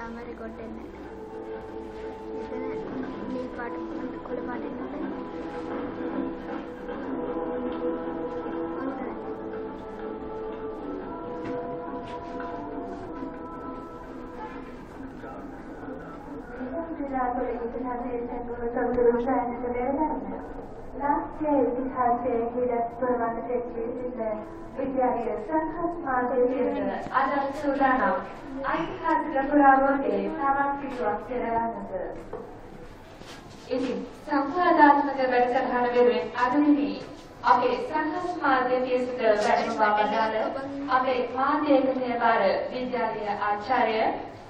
තාම රෙකෝඩ් වෙන්නේ නැහැ. එතන නිල් පාට කොළ පාටින් Lastly, ඉතිහාසයේ හිරස්පරවන්න දෙන්නේ විද්‍යාලය සංහස් මාධ්‍යයේ අදත් සූදානම් ඓතිහාසික පුරාවෝගේ සාමක්‍රියක් කෙරවන්නද ඉතින් සම්ප්‍රදායාත්මක වැඩසටහන වෙනුවෙන් අද දිනේ අපේ සංහස් මාධ්‍යයේ සිට වැඩම වදාළ අපේ මාධ්‍ය ඒකකයේ බාර විද්‍යාලීය ආචාර්ය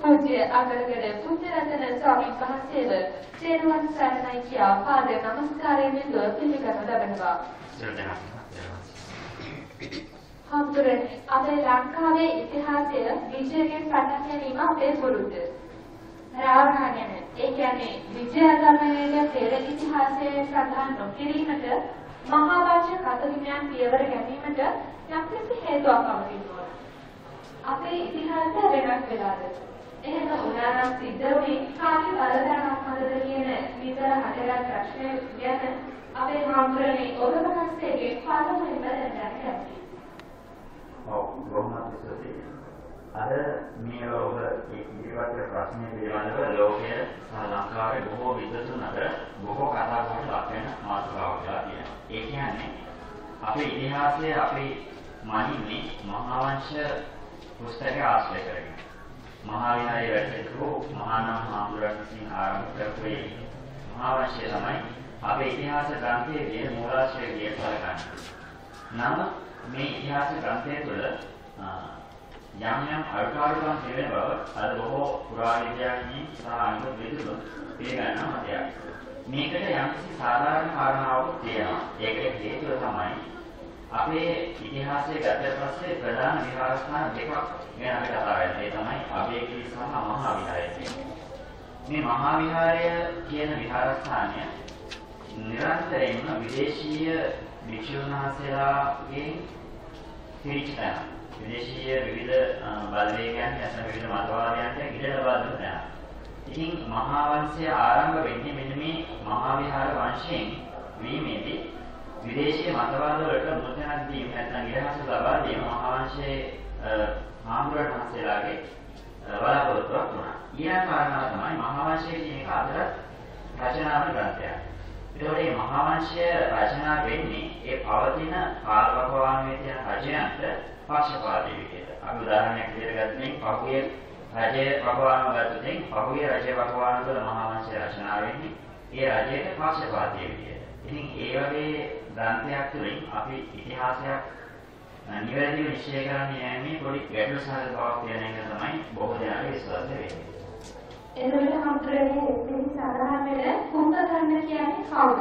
පූජ්‍ය අගරගඩ පුණ්‍යරතන ස්වාමීන් වහන්සේව තෙරුවන් සරණයි කියා පාද නමස්කාරයෙන් යුතුව පිළිගනු ලබනවා. හම්තුරනේ අපේ ලංකාවේ ඉතිහාසය විජයයෙන් පටන් ගැනීම අපේ පුරුද්ද. රාවණා ගැන ඒ කියන්නේ විජයගමනයේ පෙර ඉතිහාසයේ සඳහන් නොකිරීමට මහා වංශ කතරිමයන් පියවර ගැනීමට යම්කිසි හේතුවක් අවතිනවා. අපේ ඉතිහාසය වෙනස් වෙලාද? එහෙම උදාහරණ සිද්ධ වුණේ කාගේ බලධාරණක් මතද කියන විතර හටගත් ප්‍රශ්නය ගැන අපේ හාමුදුරනේ ඔබ වහන්සේගේ පළමුවෙන්ම දැනගන්න කැමතියි. ඔව් බොහොම ස්තුතියි. අද මේ ඔබ ඉදිරිපත් කළ ප්‍රශ්නය පිළිබඳව ලෝකයේ සහ ලංකාවේ බොහෝ විද්වතුන් අතර බොහෝ කතා බහට ලක් වෙන මාතෘකාවක් කියලා තියෙනවා. ඒ කියන්නේ අපේ ඉතිහාසයේ අපි මනින්නේ මහා වංශ පුස්තකය ආශ්‍රය කරගෙන. මහා විහාරයේ වැඩසිටු මහා නම් හාමුදුරුවෝ විසින් ආරම්භ කරපු මේ මහා වංශය තමයි අපේ ඉතිහාස ග්‍රන්ථයේ තියෙන මූලාශ්‍රය කියලා සැලකන්නේ. නමුත් මේ ඉතිහාස ග්‍රන්ථය තුළ යම් යම් අඩුපාඩුකම් තිබෙන බව අද බොහෝ පුරාවිද්‍යාඥයින් සහ අනිත් විද්වතුන් පිළිගන්නා මතයක්. මේකට යම්කිසි සාධාරණ කාරණාවක් තියෙනවා. ඒකට හේතුව තමයි අපේ ඉතිහාසයේ ගත පස්සේ ප්‍රධාන විහාරස්ථාන දෙකක් ගැන අපි කතා කරන්නේ. ඒ තමයි අබේගිරි සහ මහා විහාරය මේ මහා විහාරය කියන විහාරස්ථානය නිරන්තරයෙන්ම විදේශීය භික්ෂුන් වහන්සේලාගෙන් පිරිච්ච තැන. විදේශීය විවිධ බලවේගයන් නැත්නම් විවිධ මතවාදයන්ට ඉඩ ලබා දෙන තැන. ඉතින් මහා වංශය ආරම්භ වෙන්නේ මෙන්න මේ මහා විහාර වංශයෙන් වීමේදී විදේශීය මතවාද වලට මුලතැනක් දීම නැත්නම් ඉරහස ලබා දීම මහා වංශයේ මහාමුරණ වහන්සේලාගේ බලාපොරොත්තුවක් වුණා. ඊළඟ කාරණාව තමයි මහා වංශය කියන එක අතර රචනාවල ග්‍රන්ථයක්. ඒතකොට මේ මහා වංශය රචනා වෙන්නේ ඒ පවතින කාලවකවානුවේ තියෙන රජයන්ට පක්ෂපාතී විදිහට. අපි උදාහරණයක් විදිහට ගත්තොත් පහුගිය රජයේ වකවානුව ගත්තොත් පහුගිය රජයේ වකවානුව තුළ මහා වංශය රචනා වෙන්නේ ඒ රජයට පක්ෂපාතී විදිහට. ඉතින් ඒ වගේ ග්‍රන්ථයක් තුළින් අපි ඉතිහාසයක් නිවැරදිව නිශ්චය කරන්නේ යන්නේ පොඩි ගැටලු සහගත බවක් තියෙන එක තමයි බොහෝ දෙනාගේ විශ්වාසය වෙන්නේ. එතකොට හම්තුරනේ එතෙන් සඳහන් වෙන කුම්භකර්ණ කියන්නේ කවුද?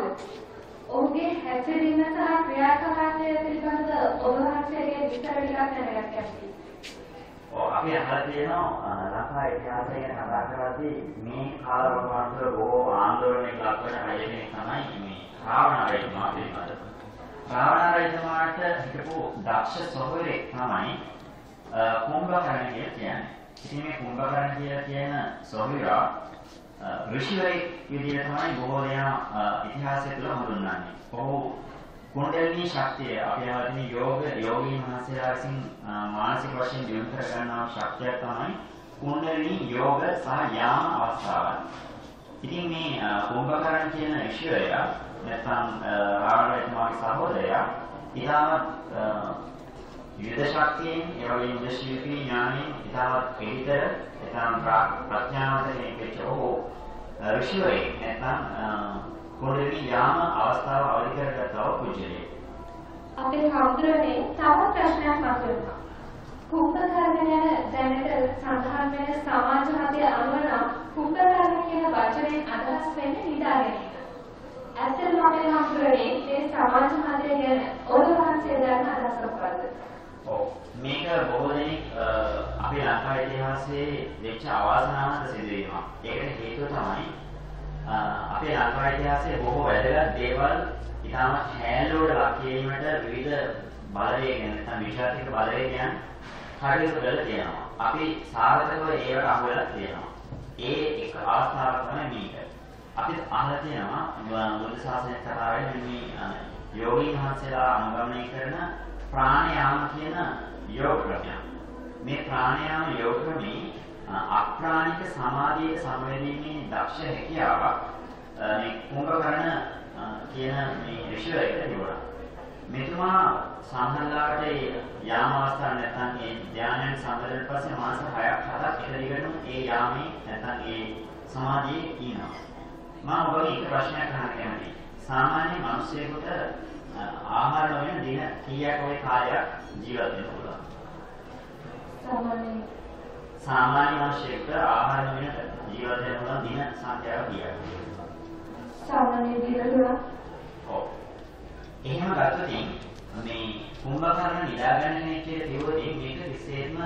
ඔහුගේ හැසිරීම සහ ක්‍රියාකාරීත්වය පිළිබඳව ඔබ වහන්සේගේ විස්තර ටිකක් දැනගන්න කැමතියි. ඔව් අපි අහලා තියෙනවා ලංකා ඉතිහාසය ගැන කතා කරද්දී මේ කාලවකවානුවල බොහෝ ආందోලනයක ලක් වෙන රජ කෙනෙක් තමයි මේ රාවණ රජතුමා පිළිබඳව. රාවණ රජතුමාට හිටපු දක්ෂ සොහොයුරෙක් තමයි කුම්භකර්ණ කියලා කියන්නේ. ඉතින් මේ කුම්භකර්ණ කියලා කියන සොහොයුරා ඍෂිවරයෙක් විදිහට තමයි බොහෝ දෙනා ඉතිහාසය තුළ හඳුන්වන්නේ. ඔහු කුණ්ඩලිනී ශක්තිය අපේ ආදී යෝග යෝගීන් වහන්සේලා විසින් මානසික වශයෙන් දියුණු කර ගන්නා ශක්තිය තමයි කුණ්ඩලිනී යෝග සහ යාම අවස්ථාවන්. ඉතින් මේ කුම්භකරණ කියන ඍෂිවරයා නැත්නම් රාවණතුමාගේ සහෝදරයා ඊටමත් යුද ශක්තියෙන් ඒ වගේ යුද ශිල්පී ඥානෙන් ඊටමත් පිළිතර නැත්නම් ප්‍රඥාවන්ත කෙනෙක් වෙච්ච ඔහු ඍෂිවරයෙක් නැත්නම් කුණ්ඩලිනී යාම අවස්ථාව අවදි කරගත්තව කුජලයේ. අපේ හාමුදුරනේ තවත් ප්‍රශ්නයක් මතුවෙනවා. කුම්භකර්ණ ගැන දැනට සඳහන් වෙන සමාජ මතය අනුව නම් කුම්භකර්ණ කියන වචනයෙන් අදහස් වෙන්නේ නිදා ගැනීම. ඇත්තටම අපේ හාමුදුරනේ මේ සමාජ මතය ගැන ඔබ වහන්සේ දන්න අදහස මොකක්ද? ඔව් මේක බොහෝ දෙනෙක් අපේ ලංකා ඉතිහාසයේ වෙච්ච අවාසනාවන්ත සිදුවීමක්. ඒකට හේතුව තමයි අපේ ලංකා ඉතිහාසයේ බොහෝ වැදගත් දේවල් ඉතාමත් හැලුවට ලක් කිරීමට විවිධ බලවේගයන් නැත්නම් විශාතික බලවේගයන් කටයුතු කරලා තියෙනවා. අපි සාර්ථකව ඒවට අහු වෙලා තියෙනවා. ඒ එක අවස්ථාවක් තමයි මේක. අපි අහලා තියෙනවා බුද්ධ ශාසනය කතා වෙන්නේ මේ යෝගීන් වහන්සේලා අනුගමනය කරන ප්‍රාණයාම කියන යෝග ක්‍රමය. මේ ප්‍රාණයාම යෝග ක්‍රමේ අප්‍රාණික සමාධියේ සමවැදීමේ දක්ෂ හැකියාවක් මේ කුම්භකරණ කියන මේ ඍෂිවරයෙක් තිබුණා. මෙතුමා සම්හල්ලාට යාම අවස්ථාව නැත්නම් ඒ ධානයෙන් සම්බන්ධ පස්සේ මාස 6ක් 7ක් එක දිගටම ඒ යාමේ නැත්නම් ඒ සමාධියේ ඉන්නවා. මම ඔබගෙන් එක ප්‍රශ්නයක් අහන්න කැමතියි. සාමාන්‍ය මිනිසෙකුට ආහාර නොගෙන දින කීයක් වගේ කාලයක් ජීවත් වෙන්න පුළුවන්? සාමාන්‍ය සාමාන්‍ය මිනිසෙකුට ආහාර නොගෙන ජීවත් වෙන්න පුළුවන් දින සංඛ්‍යාව කීයක්ද? සාමාන්‍ය දින ඔව්. එහෙම ගත්තොත් මේ කුම්භකර්ණ නිදාගන්නේ කියලා කිව්වොත් මේක විශේෂම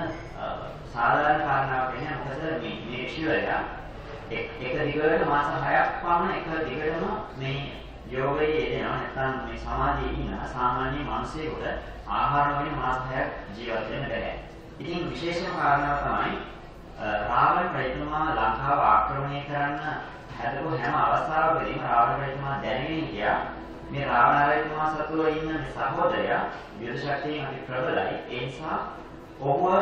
සාධාරණ කාරණාවක් වෙන්නේ මොකද මේ මේ ඍෂිවරයා එක දිගට මාස 6ක් පමණ එක දිගටම මේ නැත්නම් මේ සමාධියේ ඉන්න සාමාන්‍ය මිනිසෙකුට ආහාර නොගෙන මාස 6ක් ජීවත් වෙන්න බැහැ. ඉතින් විශේෂම කාරණාව තමයි රාවණ ප්‍රතිතුමා ලංකාව ආක්‍රමණය කරන්න හැදපු හැම අවස්ථාවකදීම රාවණ ප්‍රතිතුමා දැනගෙන හිටියා මේ රාවණාරයතුමා සතුව ඉන්න මේ සහෝදරයා යුද ශක්තියෙන් අති ප්‍රබලයි ඒ නිසා ඔහුව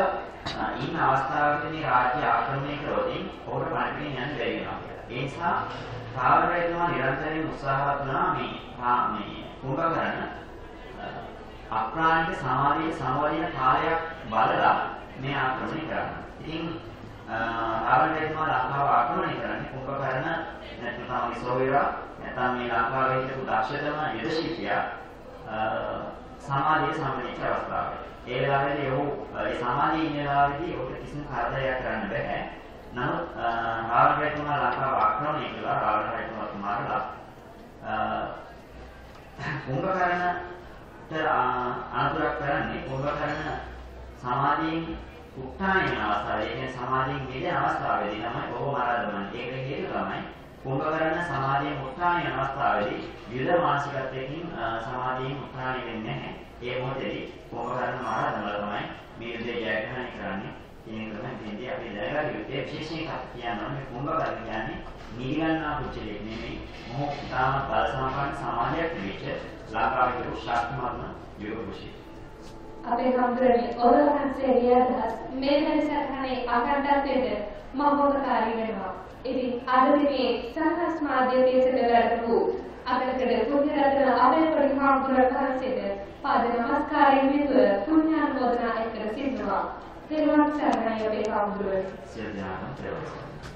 ඉන්න අවස්ථාවකදී මේ රාජ්‍ය ආක්‍රමණය කරොත් ඔහුට පණිවිඩ යන්න බැරි වෙනවා කියලා. ඒ නිසා රාවණාරයතුමා නිරන්තරයෙන් උත්සාහවත් වුණා මේ මේ කුම්භකරණ අප්‍රාණික සමාධියේ සමවදින කාලයක් බලලා මේ ආක්‍රමණය කරන්න. ඉතින් රාවණාරයතුමා ලංකාව ආක්‍රමණය කරන්නේ කුම්භකරණ නැත්නම් තමයි සෝවිරා නැත්නම් මේ ලංකාවේ හිටපු දක්ෂතම යුද ශිල්පියා සමාධිය සම්බන්ධිත අවස්ථාවේ. ඒ වෙලාවේදී ඔහු ඒ සමාධියේ ඉන්න වෙලාවේදී ඔහුට කිසිම කරදරයක් කරන්න බෑ. නමුත් රාවණ රජතුමා ලංකාව ආක්‍රමණය කළා රාවණ රජතුමා මාරලා කුම්භකර්ණට අනුතරක් කරන්නේ කුම්භකර්ණ සමාධියෙන් උත්හාන වෙන අවස්ථාවේ ඒ කියන්නේ සමාධියෙන් මිදෙන අවස්ථාවේදී තමයි ඔහු මරා දමන්නේ. ඒකට හේතුව තමයි කුම්භකරණ සමාධියෙන් උත්හාන වෙන අවස්ථාවේදී විවිධ මානසිකත්වයකින් සමාධියෙන් උත්හාන වෙන්නේ නැහැ. ඒ මොහොතේදී කුම්භකරණ මරා දමලා තමයි මේ යුද්ධය ජයග්‍රහණය කරන්නේ. කියන එක තමයි දෙන්නේ අපි දැනගන්න යුත්තේ විශේෂයෙන් කියනවා මේ කුම්භකරණ කියන්නේ නිගන්නා පුච්චලෙක් නෙමෙයි. මොහොත තාම බල සම්පන්න සමාජයක් විදිහට ලංකාවේ තිබු ශක්තිමත් යෝග කුෂී. අපේ හම්බුරනේ ඔබ වහන්සේ රියදස් මේ වෙනසකනේ අකණ්ඩත්වයට මහෝපකාරී වෙනවා. ඉතින් අද දිනේ සහස් මාධ්‍ය දේශන වැඩපු අපලකඩ පුණ්‍ය රත්න අපේ පරිහාමුදුර වහන්සේට පාද නමස්කාරයෙන් යුතුව පුණ්‍යානුමෝදනා එක්කර සිටිනවා. තෙරුවන් සරණයි අපේ හම්බුරනේ. සියලු දෙනාටම ප්‍රයෝජනවත්